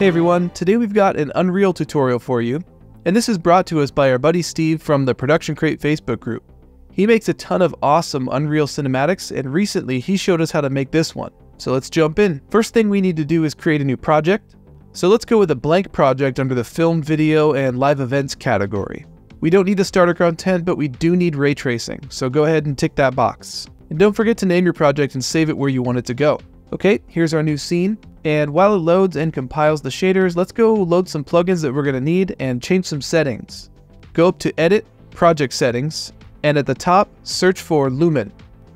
Hey everyone, today we've got an Unreal tutorial for you, and this is brought to us by our buddy Steve from the Production Crate Facebook group. He makes a ton of awesome Unreal cinematics, and recently he showed us how to make this one. So let's jump in. First thing we need to do is create a new project. So let's go with a blank project under the film, video, and live events category. We don't need the starter content, but we do need ray tracing, so go ahead and tick that box. And don't forget to name your project and save it where you want it to go. Okay, here's our new scene. And while it loads and compiles the shaders, let's go load some plugins that we're going to need and change some settings. Go up to Edit, Project Settings, and at the top, search for Lumen.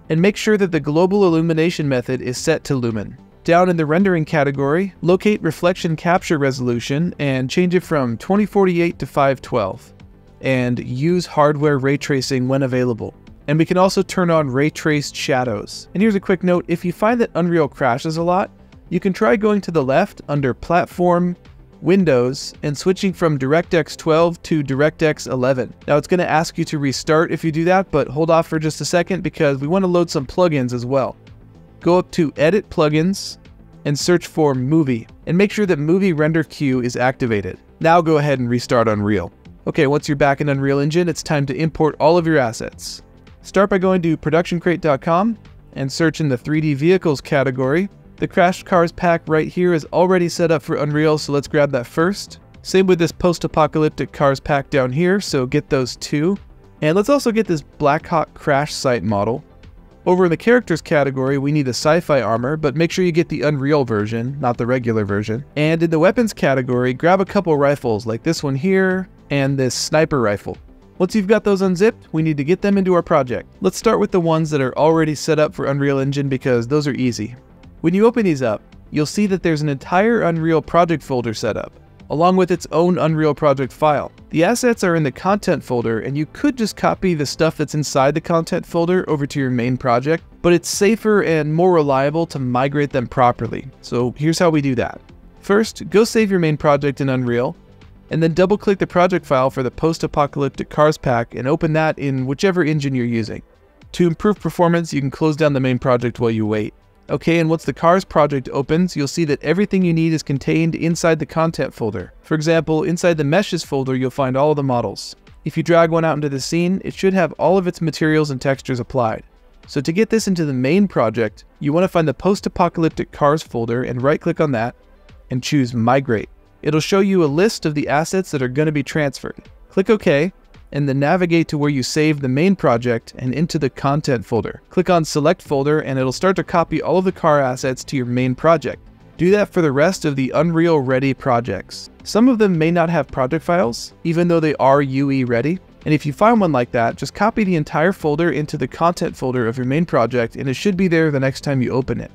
And make sure that the global illumination method is set to Lumen. Down in the rendering category, locate reflection capture resolution and change it from 2048 to 512. And use hardware ray tracing when available. And we can also turn on ray traced shadows. And here's a quick note, if you find that Unreal crashes a lot, you can try going to the left under Platform, Windows, and switching from DirectX 12 to DirectX 11. Now it's going to ask you to restart if you do that, but hold off for just a second because we want to load some plugins as well. Go up to Edit Plugins and search for Movie, and make sure that Movie Render Queue is activated. Now go ahead and restart Unreal. Okay, once you're back in Unreal Engine, it's time to import all of your assets. Start by going to productioncrate.com and search in the 3D Vehicles category the Crashed Cars pack right here is already set up for Unreal, so let's grab that first. Same with this post-apocalyptic cars pack down here, so get those two. And let's also get this Blackhawk crash site model. Over in the characters category, we need the sci-fi armor, but make sure you get the Unreal version, not the regular version. And in the weapons category, grab a couple rifles like this one here and this sniper rifle. Once you've got those unzipped, we need to get them into our project. Let's start with the ones that are already set up for Unreal Engine because those are easy. When you open these up, you'll see that there's an entire Unreal project folder set up, along with its own Unreal project file. The assets are in the content folder, and you could just copy the stuff that's inside the content folder over to your main project, but it's safer and more reliable to migrate them properly. So here's how we do that. First, go save your main project in Unreal, and then double click the project file for the post-apocalyptic cars pack and open that in whichever engine you're using. To improve performance, you can close down the main project while you wait. Okay, and once the Cars project opens, you'll see that everything you need is contained inside the content folder. For example, inside the meshes folder, you'll find all of the models. If you drag one out into the scene, it should have all of its materials and textures applied. So to get this into the main project, you want to find the post-apocalyptic cars folder and right-click on that and choose Migrate. It'll show you a list of the assets that are going to be transferred. Click OK, and then navigate to where you saved the main project and into the content folder. Click on select folder and it'll start to copy all of the car assets to your main project. Do that for the rest of the Unreal Ready projects. Some of them may not have project files, even though they are UE ready. And if you find one like that, just copy the entire folder into the content folder of your main project and it should be there the next time you open it.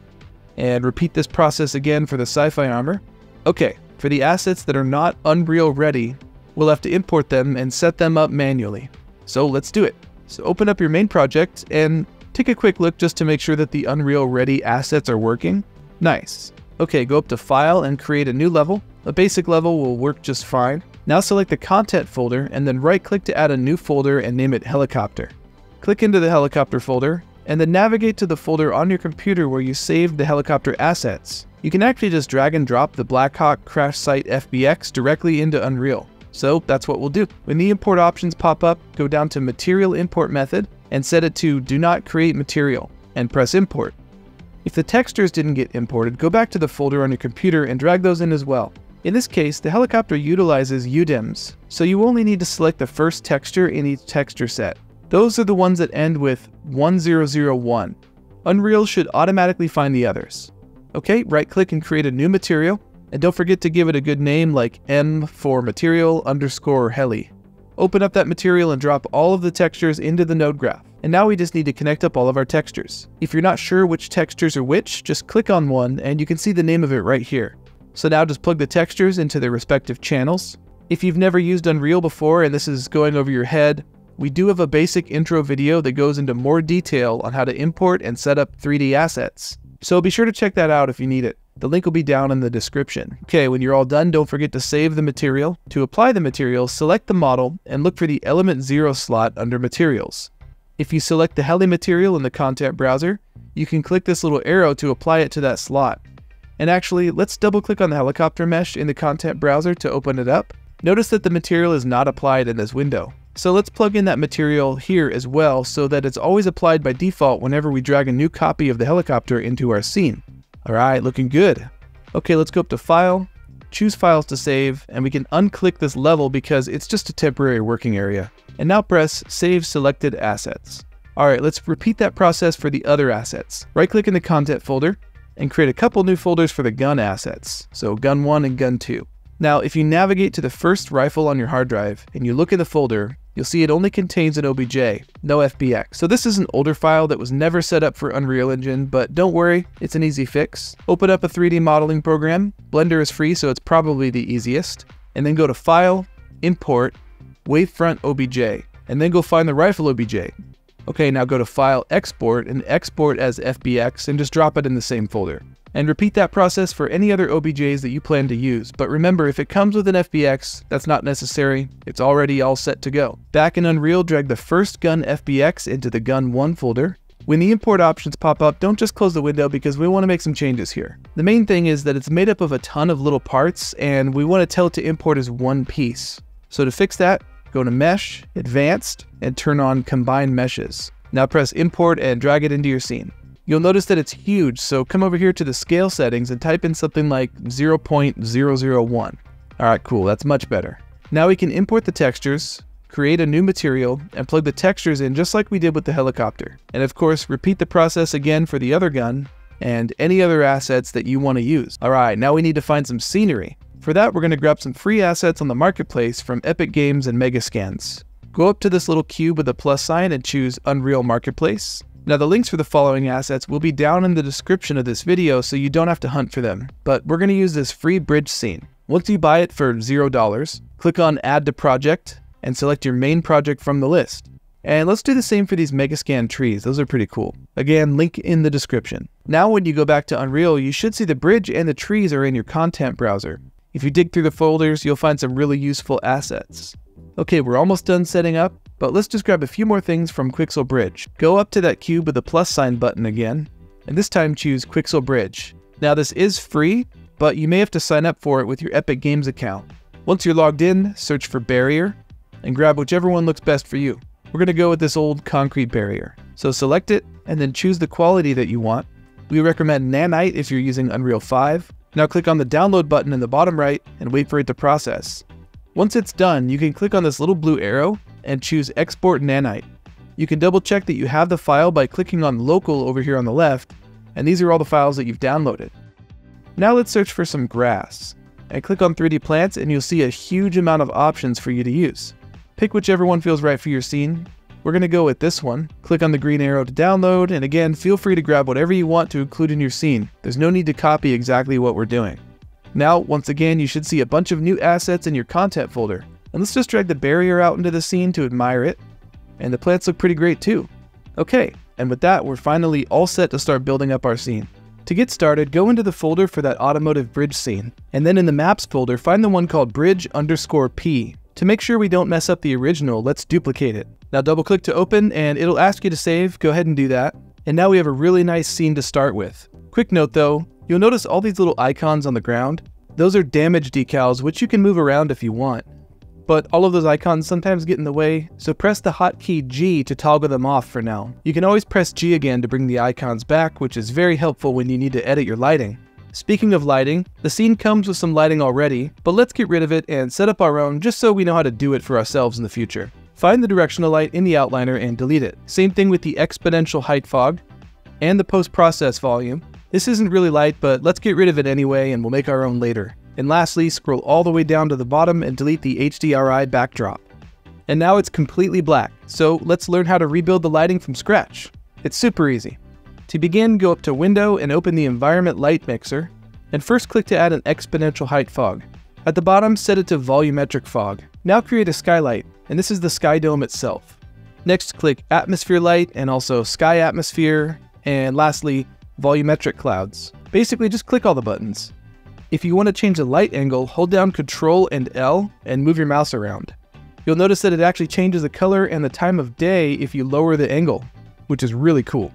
And repeat this process again for the sci-fi armor. Okay, for the assets that are not Unreal ready, we'll have to import them and set them up manually. So let's do it. So open up your main project and take a quick look just to make sure that the Unreal Ready assets are working. Nice. Okay, go up to File and create a new level. A basic level will work just fine. Now select the Content folder and then right-click to add a new folder and name it Helicopter. Click into the Helicopter folder and then navigate to the folder on your computer where you saved the helicopter assets. You can actually just drag and drop the Blackhawk Crash Site FBX directly into Unreal. So that's what we'll do. When the import options pop up, go down to Material Import Method and set it to Do Not Create Material and press Import. If the textures didn't get imported, go back to the folder on your computer and drag those in as well. In this case, the helicopter utilizes UDIMs, so you only need to select the first texture in each texture set. Those are the ones that end with 1001. Unreal should automatically find the others. Okay, right click and create a new material, and don't forget to give it a good name like M for material underscore heli. Open up that material and drop all of the textures into the node graph. And now we just need to connect up all of our textures. If you're not sure which textures are which, just click on one and you can see the name of it right here. So now just plug the textures into their respective channels. If you've never used Unreal before and this is going over your head, we do have a basic intro video that goes into more detail on how to import and set up 3D assets. So be sure to check that out if you need it. The link will be down in the description. Okay, when you're all done, don't forget to save the material. To apply the material, select the model and look for the Element 0 slot under Materials. If you select the Heli material in the content browser, you can click this little arrow to apply it to that slot. And actually, let's double click on the helicopter mesh in the content browser to open it up. Notice that the material is not applied in this window. So let's plug in that material here as well so that it's always applied by default whenever we drag a new copy of the helicopter into our scene. Alright, looking good. Okay, let's go up to File, choose Files to save, and we can unclick this level because it's just a temporary working area. And now press Save Selected Assets. Alright, let's repeat that process for the other assets. Right click in the Content folder, and create a couple new folders for the gun assets, so Gun 1 and Gun 2. Now, if you navigate to the first rifle on your hard drive and you look in the folder, you'll see it only contains an OBJ, no FBX. So this is an older file that was never set up for Unreal Engine, but don't worry, it's an easy fix. Open up a 3D modeling program. Blender is free, so it's probably the easiest. And then go to File, Import, Wavefront OBJ, and then go find the rifle OBJ. Okay, now go to File, Export, and export as FBX, and just drop it in the same folder. And repeat that process for any other OBJs that you plan to use, but remember if it comes with an FBX, that's not necessary, it's already all set to go. Back in Unreal, drag the first gun FBX into the Gun 1 folder, when the import options pop up, don't just close the window because we want to make some changes here. The main thing is that it's made up of a ton of little parts and we want to tell it to import as one piece. So to fix that, go to Mesh, Advanced, and turn on Combine Meshes. Now press Import and drag it into your scene. You'll notice that it's huge, so come over here to the scale settings and type in something like 0.001. Alright, cool, that's much better. Now we can import the textures, create a new material, and plug the textures in just like we did with the helicopter. And of course, repeat the process again for the other gun, and any other assets that you want to use. Alright, now we need to find some scenery. For that, we're going to grab some free assets on the marketplace from Epic Games and Megascans. Go up to this little cube with a plus sign and choose Unreal Marketplace. Now the links for the following assets will be down in the description of this video so you don't have to hunt for them, but we're going to use this free bridge scene. Once you buy it for $0, click on Add to Project and select your main project from the list. And let's do the same for these Megascan trees, those are pretty cool. Again, link in the description. Now when you go back to Unreal, you should see the bridge and the trees are in your content browser. If you dig through the folders, you'll find some really useful assets. Okay, we're almost done setting up, but let's just grab a few more things from Quixel Bridge. Go up to that cube with the plus sign button again, and this time choose Quixel Bridge. Now this is free, but you may have to sign up for it with your Epic Games account. Once you're logged in, search for barrier, and grab whichever one looks best for you. We're going to go with this old concrete barrier. So select it, and then choose the quality that you want. We recommend Nanite if you're using Unreal 5, now click on the download button in the bottom right and wait for it to process. Once it's done, you can click on this little blue arrow and choose Export Nanite. You can double check that you have the file by clicking on Local over here on the left, and these are all the files that you've downloaded. Now let's search for some grass, and click on 3D Plants and you'll see a huge amount of options for you to use. Pick whichever one feels right for your scene, we're going to go with this one. Click on the green arrow to download, and again, feel free to grab whatever you want to include in your scene. There's no need to copy exactly what we're doing. Now, once again, you should see a bunch of new assets in your content folder. And let's just drag the barrier out into the scene to admire it. And the plants look pretty great too. Okay, and with that, we're finally all set to start building up our scene. To get started, go into the folder for that automotive bridge scene, and then in the maps folder, find the one called bridge underscore p. To make sure we don't mess up the original, let's duplicate it. Now double click to open and it'll ask you to save, go ahead and do that. And now we have a really nice scene to start with. Quick note though, you'll notice all these little icons on the ground. Those are damage decals which you can move around if you want. But all of those icons sometimes get in the way, so press the hotkey G to toggle them off for now. You can always press G again to bring the icons back, which is very helpful when you need to edit your lighting. Speaking of lighting, the scene comes with some lighting already, but let's get rid of it and set up our own just so we know how to do it for ourselves in the future. Find the directional light in the outliner and delete it. Same thing with the exponential height fog and the post-process volume. This isn't really light, but let's get rid of it anyway and we'll make our own later. And lastly, scroll all the way down to the bottom and delete the HDRI backdrop. And now it's completely black, so let's learn how to rebuild the lighting from scratch. It's super easy. To begin, go up to Window and open the Environment Light Mixer, and first click to add an exponential height fog. At the bottom, set it to volumetric fog. Now create a skylight, and this is the sky dome itself. Next, click Atmosphere Light and also Sky Atmosphere, and lastly, Volumetric Clouds. Basically, just click all the buttons. If you want to change the light angle, hold down Ctrl and L and move your mouse around. You'll notice that it actually changes the color and the time of day if you lower the angle, which is really cool.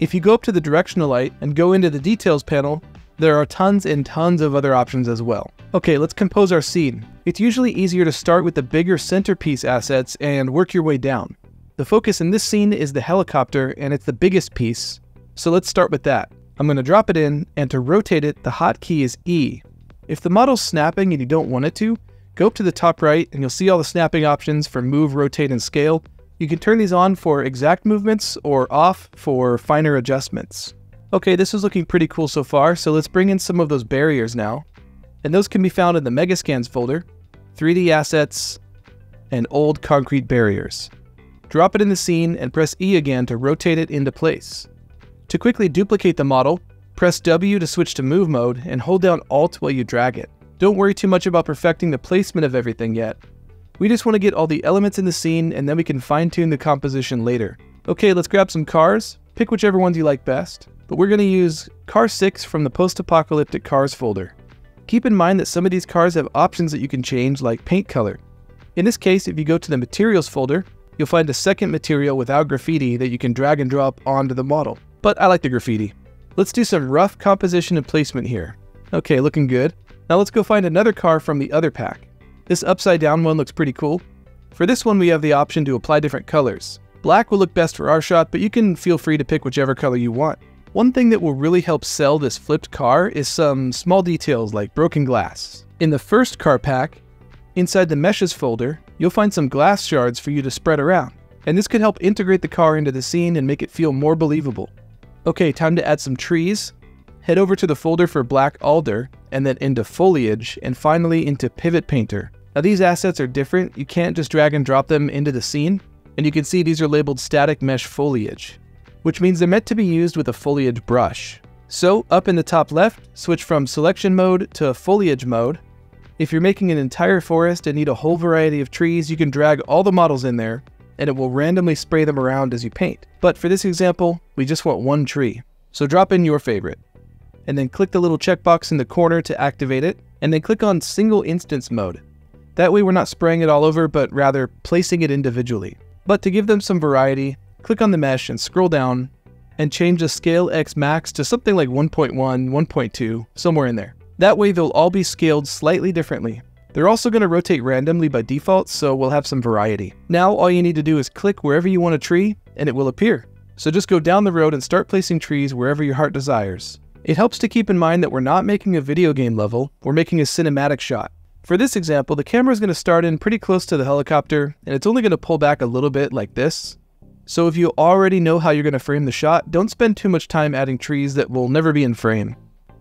If you go up to the directional light and go into the details panel, There are tons and tons of other options as well. Okay, let's compose our scene. It's usually easier to start with the bigger centerpiece assets and work your way down. The focus in this scene is the helicopter and it's the biggest piece, so let's start with that. I'm going to drop it in, and to rotate it, the hotkey is E. If the model's snapping and you don't want it to, go up to the top right and you'll see all the snapping options for move, rotate, and scale. You can turn these on for exact movements or off for finer adjustments. Okay, this is looking pretty cool so far, so let's bring in some of those barriers now. And those can be found in the Megascans folder, 3D assets, and old concrete barriers. Drop it in the scene and press E again to rotate it into place. To quickly duplicate the model, press W to switch to move mode and hold down Alt while you drag it. Don't worry too much about perfecting the placement of everything yet. We just want to get all the elements in the scene and then we can fine tune the composition later. Okay, let's grab some cars, pick whichever ones you like best, but we're going to use Car 6 from the Post-Apocalyptic Cars folder. Keep in mind that some of these cars have options that you can change like paint color. In this case, if you go to the Materials folder, you'll find a second material without graffiti that you can drag and drop onto the model. But I like the graffiti. Let's do some rough composition and placement here. Okay, looking good. Now let's go find another car from the other pack. This upside down one looks pretty cool. For this one we have the option to apply different colors. Black will look best for our shot, but you can feel free to pick whichever color you want. One thing that will really help sell this flipped car is some small details like broken glass. In the first car pack, inside the meshes folder, you'll find some glass shards for you to spread around, and this could help integrate the car into the scene and make it feel more believable. Okay, time to add some trees. Head over to the folder for black alder, and then into foliage, and finally into pivot painter. Now these assets are different, you can't just drag and drop them into the scene, and you can see these are labeled static mesh foliage, which means they're meant to be used with a foliage brush. So up in the top left, switch from selection mode to foliage mode, if you're making an entire forest and need a whole variety of trees, you can drag all the models in there and it will randomly spray them around as you paint. But for this example, we just want one tree. So drop in your favorite. And then click the little checkbox in the corner to activate it, and then click on single instance mode. That way we're not spraying it all over, but rather placing it individually. But to give them some variety, click on the mesh and scroll down, and change the scale X max to something like 1.1, 1.2, somewhere in there. That way they'll all be scaled slightly differently. They're also going to rotate randomly by default, so we'll have some variety. Now all you need to do is click wherever you want a tree, and it will appear. So just go down the road and start placing trees wherever your heart desires. It helps to keep in mind that we're not making a video game level, we're making a cinematic shot. For this example, the camera is going to start in pretty close to the helicopter, and it's only going to pull back a little bit like this. So if you already know how you're going to frame the shot, don't spend too much time adding trees that will never be in frame.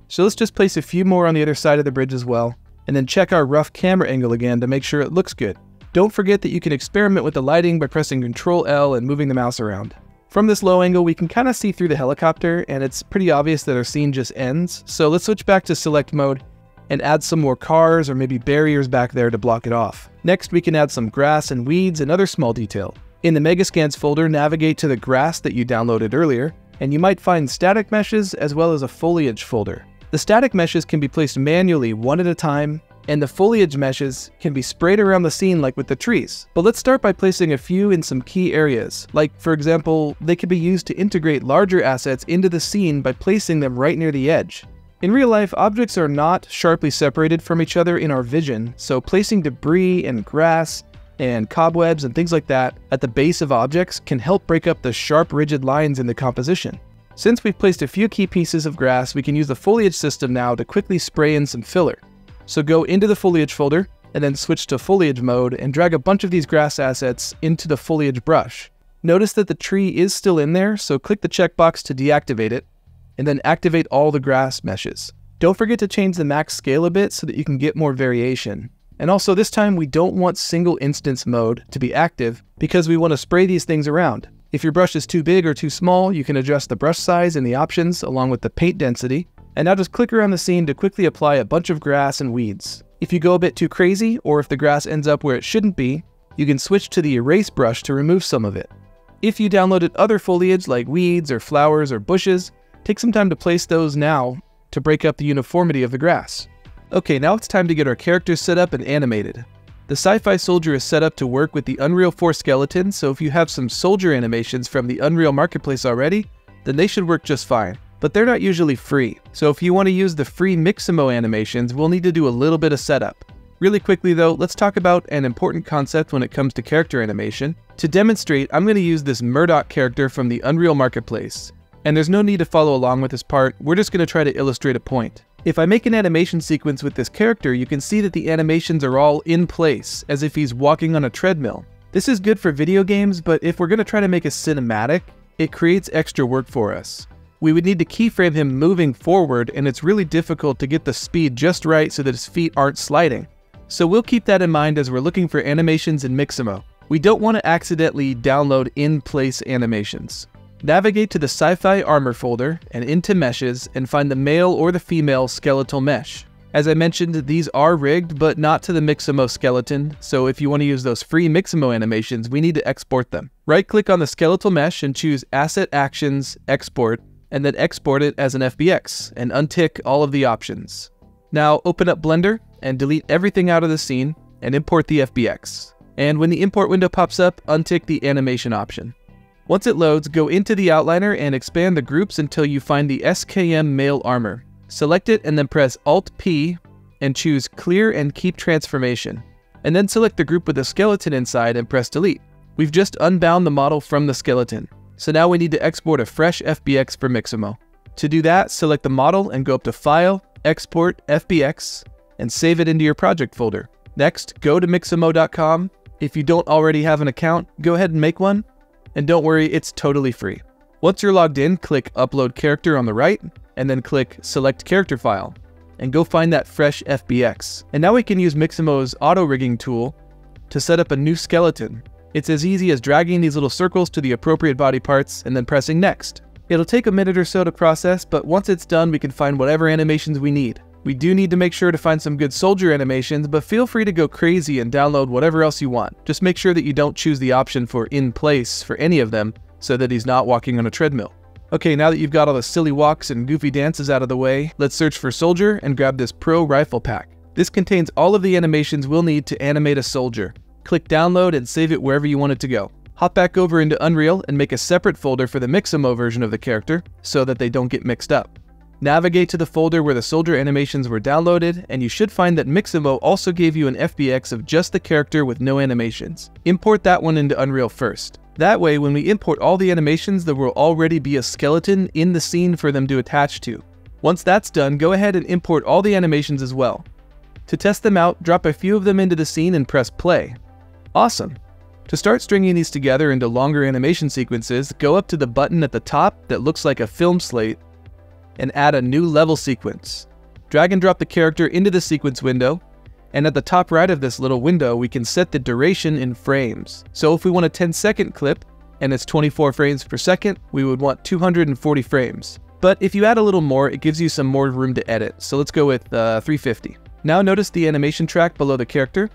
So let's just place a few more on the other side of the bridge as well, and then check our rough camera angle again to make sure it looks good. Don't forget that you can experiment with the lighting by pressing Ctrl L and moving the mouse around. From this low angle, we can kind of see through the helicopter, and it's pretty obvious that our scene just ends, so let's switch back to select mode and add some more cars or maybe barriers back there to block it off. Next, we can add some grass and weeds and other small detail. In the Megascans folder, navigate to the grass that you downloaded earlier, and you might find static meshes as well as a foliage folder. The static meshes can be placed manually one at a time, and the foliage meshes can be sprayed around the scene like with the trees. But let's start by placing a few in some key areas, like for example, they can be used to integrate larger assets into the scene by placing them right near the edge. In real life, objects are not sharply separated from each other in our vision, so placing debris and grass and cobwebs and things like that at the base of objects can help break up the sharp rigid lines in the composition. Since we've placed a few key pieces of grass, we can use the foliage system now to quickly spray in some filler. So go into the foliage folder, and then switch to foliage mode and drag a bunch of these grass assets into the foliage brush. Notice that the tree is still in there, so click the checkbox to deactivate it, and then activate all the grass meshes. Don't forget to change the max scale a bit so that you can get more variation. And also this time we don't want single instance mode to be active because we want to spray these things around. If your brush is too big or too small, you can adjust the brush size in the options along with the paint density. And now just click around the scene to quickly apply a bunch of grass and weeds. If you go a bit too crazy, or if the grass ends up where it shouldn't be, you can switch to the erase brush to remove some of it. If you downloaded other foliage like weeds or flowers or bushes, take some time to place those now to break up the uniformity of the grass. Okay, now it's time to get our characters set up and animated. The Sci-Fi Soldier is set up to work with the Unreal 4 skeleton, so if you have some soldier animations from the Unreal Marketplace already, then they should work just fine. but they're not usually free. So if you want to use the free Mixamo animations, we'll need to do a little bit of setup. Really quickly though, let's talk about an important concept when it comes to character animation. To demonstrate, I'm going to use this Murdock character from the Unreal Marketplace. And there's no need to follow along with this part, we're just going to try to illustrate a point. If I make an animation sequence with this character, you can see that the animations are all in place, as if he's walking on a treadmill. This is good for video games, but if we're going to try to make a cinematic, it creates extra work for us. We would need to keyframe him moving forward, and it's really difficult to get the speed just right so that his feet aren't sliding. So we'll keep that in mind as we're looking for animations in Mixamo. We don't want to accidentally download in-place animations. Navigate to the Sci-Fi Armor folder and into Meshes and find the male or the female skeletal mesh. As I mentioned, these are rigged, but not to the Mixamo skeleton, so if you want to use those free Mixamo animations, we need to export them. Right-click on the skeletal mesh and choose Asset Actions, Export, and then export it as an FBX, and untick all of the options. Now open up Blender and delete everything out of the scene, and import the FBX. And when the import window pops up, untick the animation option. Once it loads, go into the outliner and expand the groups until you find the SKM Male Armor. Select it and then press Alt-P and choose Clear and Keep Transformation. And then select the group with the skeleton inside and press Delete. We've just unbound the model from the skeleton. So now we need to export a fresh FBX for Mixamo. To do that, select the model and go up to File, Export, FBX, and save it into your project folder. Next, go to Mixamo.com. If you don't already have an account, go ahead and make one. And don't worry, it's totally free. Once you're logged in, click Upload Character on the right, and then click Select Character File, and go find that fresh FBX. And now we can use Mixamo's auto rigging tool to set up a new skeleton it's as easy as dragging these little circles to the appropriate body parts and then pressing next. It'll take a minute or so to process, but once it's done we can find whatever animations we need. We do need to make sure to find some good soldier animations, but feel free to go crazy and download whatever else you want. Just make sure that you don't choose the option for in place for any of them, so that he's not walking on a treadmill. Okay, now that you've got all the silly walks and goofy dances out of the way, let's search for soldier and grab this Pro Rifle Pack. This contains all of the animations we'll need to animate a soldier. Click download and save it wherever you want it to go. Hop back over into Unreal and make a separate folder for the Mixamo version of the character so that they don't get mixed up. Navigate to the folder where the soldier animations were downloaded, and you should find that Mixamo also gave you an FBX of just the character with no animations. Import that one into Unreal first. That way, when we import all the animations, there will already be a skeleton in the scene for them to attach to. Once that's done, go ahead and import all the animations as well. To test them out, drop a few of them into the scene and press play. Awesome! To start stringing these together into longer animation sequences, go up to the button at the top that looks like a film slate and add a new level sequence. Drag and drop the character into the sequence window, and at the top right of this little window, we can set the duration in frames. So if we want a 10 second clip, and it's 24 frames per second, we would want 240 frames. But if you add a little more, it gives you some more room to edit, so let's go with uh, 350. Now notice the animation track below the character.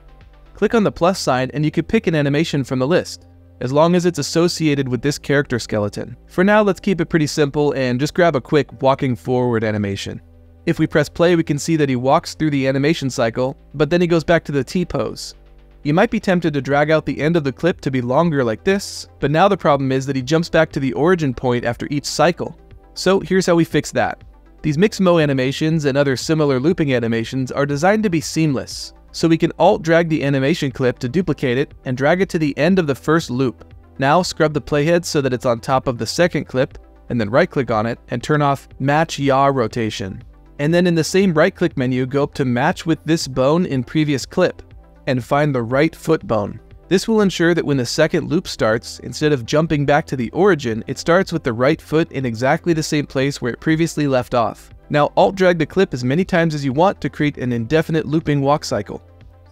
Click on the plus sign and you can pick an animation from the list, as long as it's associated with this character skeleton. For now, let's keep it pretty simple and just grab a quick walking forward animation. If we press play, we can see that he walks through the animation cycle, but then he goes back to the T-pose. You might be tempted to drag out the end of the clip to be longer like this, but now the problem is that he jumps back to the origin point after each cycle. So here's how we fix that. These Mixamo animations and other similar looping animations are designed to be seamless, so we can alt drag the animation clip to duplicate it and drag it to the end of the first loop. Now scrub the playhead so that it's on top of the second clip, and then right click on it and turn off Match Yaw Rotation. And then in the same right click menu, go up to Match with this bone in previous clip, and find the right foot bone. This will ensure that when the second loop starts, instead of jumping back to the origin, it starts with the right foot in exactly the same place where it previously left off. Now alt drag the clip as many times as you want to create an indefinite looping walk cycle.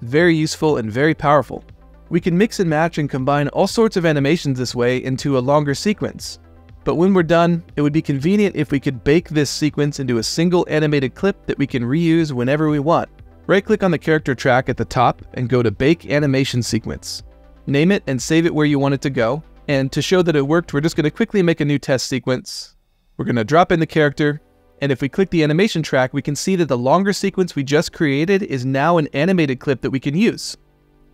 Very useful and very powerful. We can mix and match and combine all sorts of animations this way into a longer sequence. But when we're done, it would be convenient if we could bake this sequence into a single animated clip that we can reuse whenever we want. Right click on the character track at the top and go to Bake Animation Sequence. Name it and save it where you want it to go. And to show that it worked, we're just going to quickly make a new test sequence. We're going to drop in the character, and if we click the animation track, we can see that the longer sequence we just created is now an animated clip that we can use.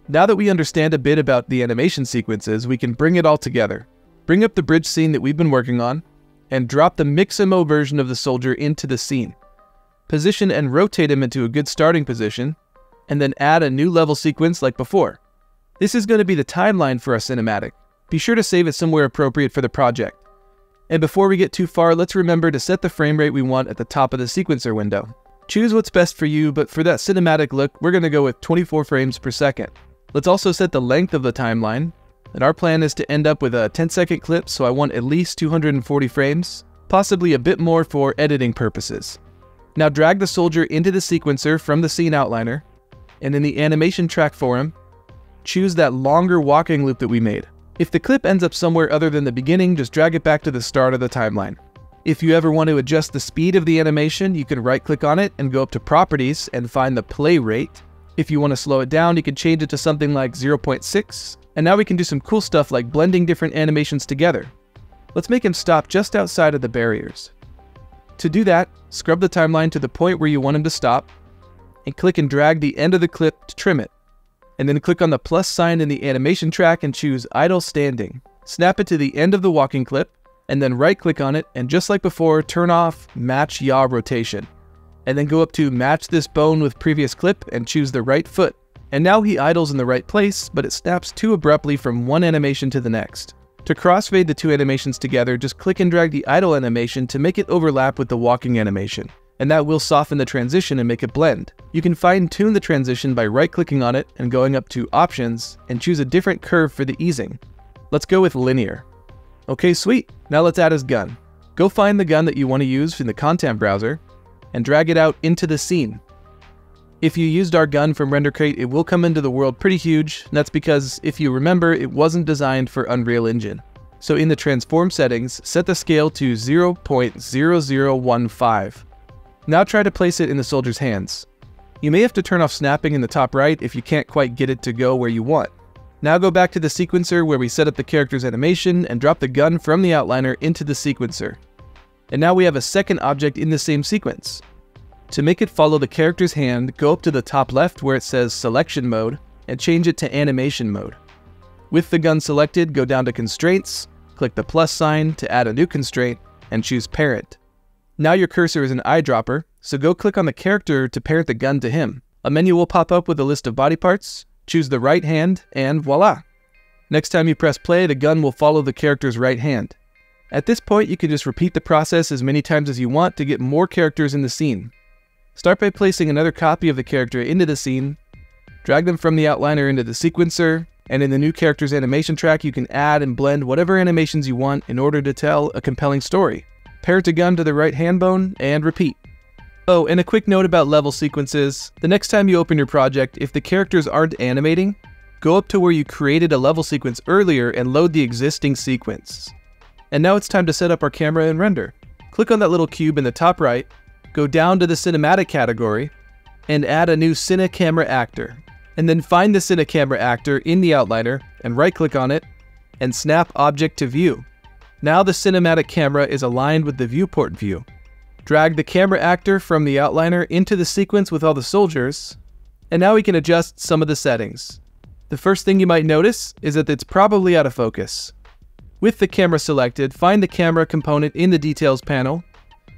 Now that we understand a bit about the animation sequences, we can bring it all together. Bring up the bridge scene that we've been working on, and drop the Mixamo version of the soldier into the scene. Position and rotate him into a good starting position, and then add a new level sequence like before. This is going to be the timeline for our cinematic. Be sure to save it somewhere appropriate for the project. And before we get too far, let's remember to set the frame rate we want at the top of the sequencer window. Choose what's best for you, but for that cinematic look, we're going to go with 24 frames per second. Let's also set the length of the timeline, and our plan is to end up with a 10 second clip, so I want at least 240 frames, possibly a bit more for editing purposes. Now drag the soldier into the sequencer from the scene outliner, and in the animation track for him, choose that longer walking loop that we made. If the clip ends up somewhere other than the beginning, just drag it back to the start of the timeline. If you ever want to adjust the speed of the animation, you can right click on it and go up to properties and find the play rate. If you want to slow it down, you can change it to something like 0.6. And now we can do some cool stuff like blending different animations together. Let's make him stop just outside of the barriers. To do that, scrub the timeline to the point where you want him to stop, and click and drag the end of the clip to trim it and then click on the plus sign in the animation track and choose Idle Standing. Snap it to the end of the walking clip, and then right click on it, and just like before, turn off Match Yaw Rotation. And then go up to Match this bone with previous clip and choose the right foot. And now he idles in the right place, but it snaps too abruptly from one animation to the next. To crossfade the two animations together, just click and drag the idle animation to make it overlap with the walking animation and that will soften the transition and make it blend. You can fine tune the transition by right clicking on it and going up to options and choose a different curve for the easing. Let's go with linear. Okay, sweet. Now let's add his gun. Go find the gun that you want to use in the content browser and drag it out into the scene. If you used our gun from RenderCrate, it will come into the world pretty huge, and that's because, if you remember, it wasn't designed for Unreal Engine. So in the transform settings, set the scale to 0.0015. Now try to place it in the soldier's hands. You may have to turn off snapping in the top right if you can't quite get it to go where you want. Now go back to the sequencer where we set up the character's animation and drop the gun from the outliner into the sequencer. And now we have a second object in the same sequence. To make it follow the character's hand, go up to the top left where it says Selection Mode and change it to Animation Mode. With the gun selected, go down to Constraints, click the plus sign to add a new constraint, and choose Parent. Now your cursor is an eyedropper, so go click on the character to parent the gun to him. A menu will pop up with a list of body parts, choose the right hand, and voila! Next time you press play, the gun will follow the character's right hand. At this point, you can just repeat the process as many times as you want to get more characters in the scene. Start by placing another copy of the character into the scene, drag them from the outliner into the sequencer, and in the new character's animation track, you can add and blend whatever animations you want in order to tell a compelling story. Parent a gun to the right hand bone, and repeat. Oh, and a quick note about level sequences. The next time you open your project, if the characters aren't animating, go up to where you created a level sequence earlier and load the existing sequence. And now it's time to set up our camera and render. Click on that little cube in the top right, go down to the cinematic category, and add a new Cine Camera Actor. And then find the Cine Camera Actor in the outliner and right click on it, and snap Object to View. Now the cinematic camera is aligned with the viewport view. Drag the camera actor from the outliner into the sequence with all the soldiers, and now we can adjust some of the settings. The first thing you might notice is that it's probably out of focus. With the camera selected, find the camera component in the details panel.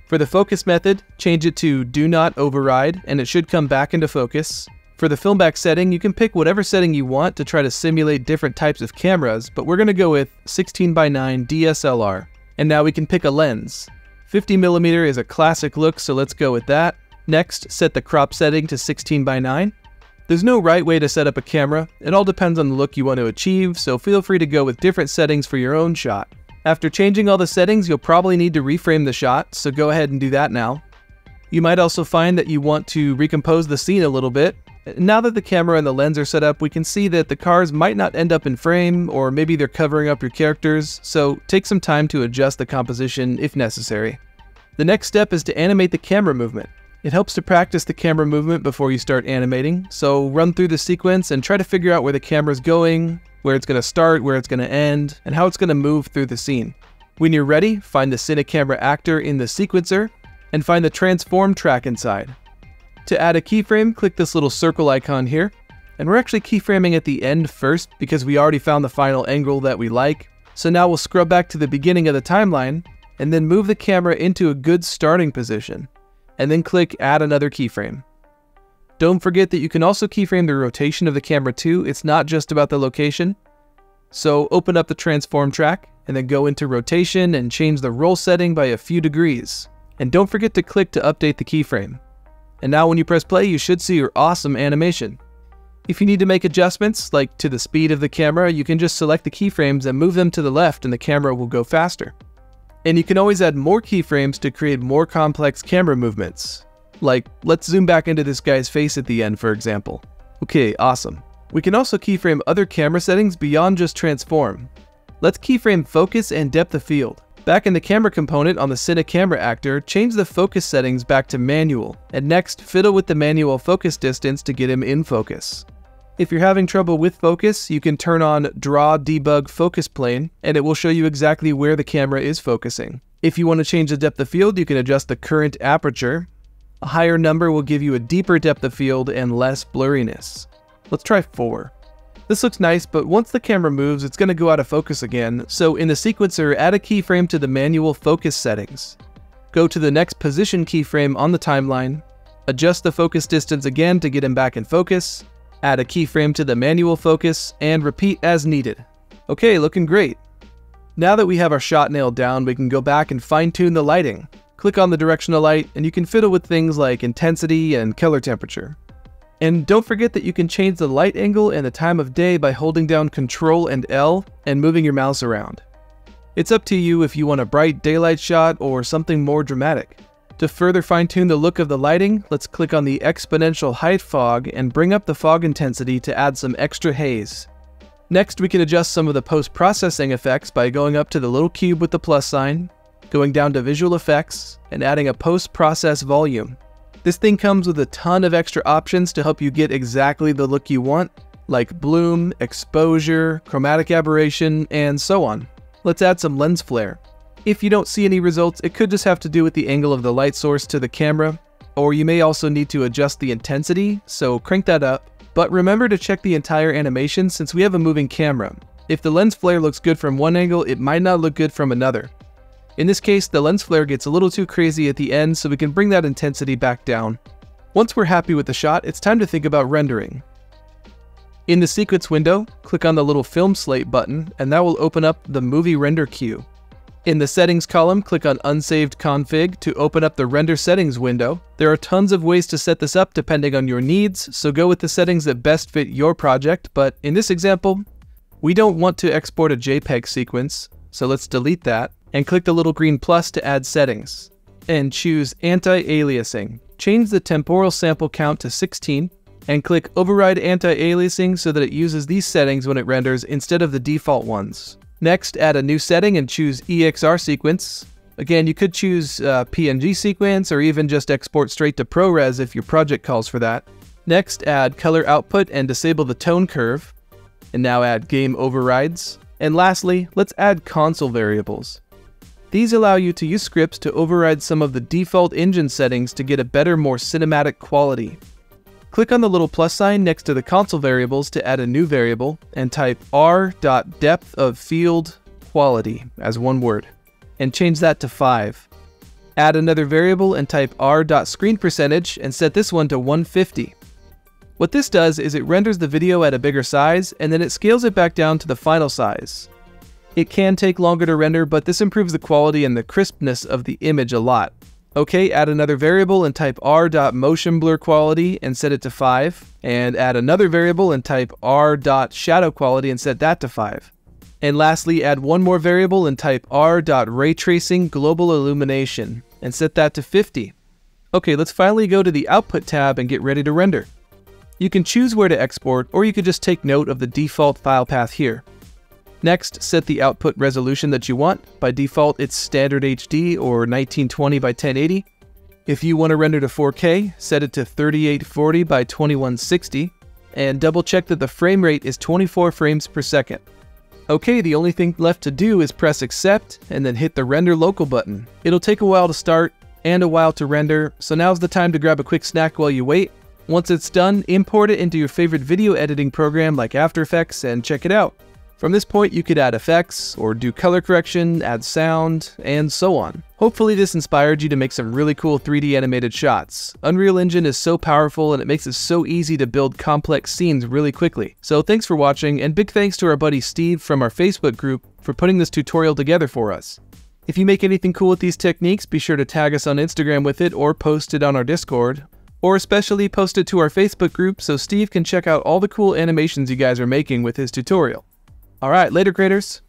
For the focus method, change it to do not override and it should come back into focus. For the film back setting, you can pick whatever setting you want to try to simulate different types of cameras, but we're going to go with 16x9 DSLR. And now we can pick a lens. 50mm is a classic look, so let's go with that. Next, set the crop setting to 16x9. There's no right way to set up a camera, it all depends on the look you want to achieve, so feel free to go with different settings for your own shot. After changing all the settings, you'll probably need to reframe the shot, so go ahead and do that now. You might also find that you want to recompose the scene a little bit, now that the camera and the lens are set up, we can see that the cars might not end up in frame, or maybe they're covering up your characters, so take some time to adjust the composition if necessary. The next step is to animate the camera movement. It helps to practice the camera movement before you start animating, so run through the sequence and try to figure out where the camera's going, where it's going to start, where it's going to end, and how it's going to move through the scene. When you're ready, find the Cine Camera actor in the sequencer, and find the transform track inside. To add a keyframe, click this little circle icon here. And we're actually keyframing at the end first because we already found the final angle that we like. So now we'll scrub back to the beginning of the timeline, and then move the camera into a good starting position, and then click Add another keyframe. Don't forget that you can also keyframe the rotation of the camera too, it's not just about the location. So open up the transform track, and then go into rotation and change the roll setting by a few degrees. And don't forget to click to update the keyframe. And now when you press play, you should see your awesome animation. If you need to make adjustments, like to the speed of the camera, you can just select the keyframes and move them to the left and the camera will go faster. And you can always add more keyframes to create more complex camera movements. Like, let's zoom back into this guy's face at the end, for example. Okay, awesome. We can also keyframe other camera settings beyond just transform. Let's keyframe focus and depth of field. Back in the camera component on the Cine Camera Actor, change the focus settings back to manual, and next fiddle with the manual focus distance to get him in focus. If you're having trouble with focus, you can turn on Draw Debug Focus Plane, and it will show you exactly where the camera is focusing. If you want to change the depth of field, you can adjust the current aperture. A higher number will give you a deeper depth of field and less blurriness. Let's try 4. This looks nice, but once the camera moves, it's going to go out of focus again, so in the sequencer, add a keyframe to the manual focus settings. Go to the next position keyframe on the timeline, adjust the focus distance again to get him back in focus, add a keyframe to the manual focus, and repeat as needed. Okay, looking great. Now that we have our shot nailed down, we can go back and fine tune the lighting. Click on the directional light, and you can fiddle with things like intensity and color temperature. And don't forget that you can change the light angle and the time of day by holding down Ctrl and L and moving your mouse around. It's up to you if you want a bright daylight shot or something more dramatic. To further fine tune the look of the lighting, let's click on the exponential height fog and bring up the fog intensity to add some extra haze. Next, we can adjust some of the post-processing effects by going up to the little cube with the plus sign, going down to visual effects, and adding a post-process volume. This thing comes with a ton of extra options to help you get exactly the look you want, like bloom, exposure, chromatic aberration, and so on. Let's add some lens flare. If you don't see any results, it could just have to do with the angle of the light source to the camera, or you may also need to adjust the intensity, so crank that up. But remember to check the entire animation since we have a moving camera. If the lens flare looks good from one angle, it might not look good from another. In this case, the lens flare gets a little too crazy at the end, so we can bring that intensity back down. Once we're happy with the shot, it's time to think about rendering. In the sequence window, click on the little film slate button, and that will open up the movie render queue. In the settings column, click on unsaved config to open up the render settings window. There are tons of ways to set this up depending on your needs, so go with the settings that best fit your project, but in this example, we don't want to export a JPEG sequence, so let's delete that, and click the little green plus to add settings. And choose anti-aliasing. Change the temporal sample count to 16, and click override anti-aliasing so that it uses these settings when it renders instead of the default ones. Next, add a new setting and choose EXR sequence. Again, you could choose uh, PNG sequence or even just export straight to ProRes if your project calls for that. Next, add color output and disable the tone curve. And now add game overrides. And lastly, let's add console variables. These allow you to use scripts to override some of the default engine settings to get a better, more cinematic quality. Click on the little plus sign next to the console variables to add a new variable and type r.depth of field quality as one word and change that to 5. Add another variable and type r.screen percentage and set this one to 150. What this does is it renders the video at a bigger size and then it scales it back down to the final size. It can take longer to render, but this improves the quality and the crispness of the image a lot. Okay, add another variable and type r.motionblurQuality and set it to 5. And add another variable and type r.shadowQuality and set that to 5. And lastly, add one more variable and type r.raytracingGlobalIllumination and set that to 50. Okay, let's finally go to the Output tab and get ready to render. You can choose where to export, or you could just take note of the default file path here. Next, set the output resolution that you want. By default, it's standard HD or 1920 by 1080. If you want to render to 4K, set it to 3840 by 2160, and double check that the frame rate is 24 frames per second. Okay, the only thing left to do is press accept and then hit the render local button. It'll take a while to start and a while to render, so now's the time to grab a quick snack while you wait. Once it's done, import it into your favorite video editing program like After Effects and check it out. From this point, you could add effects, or do color correction, add sound, and so on. Hopefully this inspired you to make some really cool 3D animated shots. Unreal Engine is so powerful and it makes it so easy to build complex scenes really quickly. So thanks for watching, and big thanks to our buddy Steve from our Facebook group for putting this tutorial together for us. If you make anything cool with these techniques, be sure to tag us on Instagram with it or post it on our Discord. Or especially post it to our Facebook group so Steve can check out all the cool animations you guys are making with his tutorial. Alright, later creators.